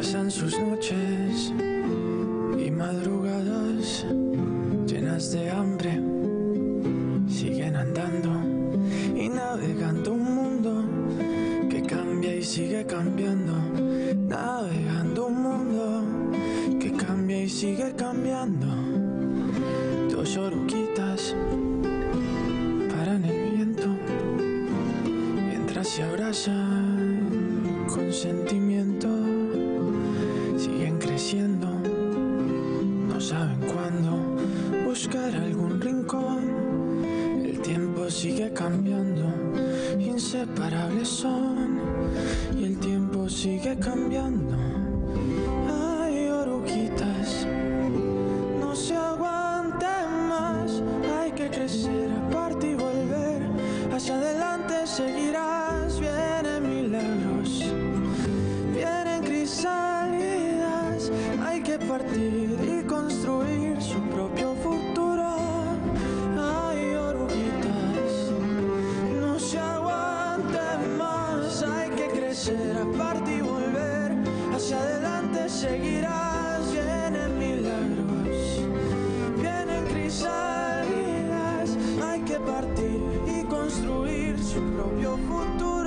Pasan sus noches y madrugadas llenas de hambre. Siguen andando y navegando un mundo que cambia y sigue cambiando. Navegando un mundo que cambia y sigue cambiando. Dos oruquitas paran el viento mientras se abrazan con sentimiento. Cuándo buscar algún rincón. El tiempo sigue cambiando, inseparables son y el tiempo sigue cambiando. Crecer, aparte y volver. Hacia adelante seguirás, vienen milagros, vienen crisálidas, hay que partir y construir su propio futuro.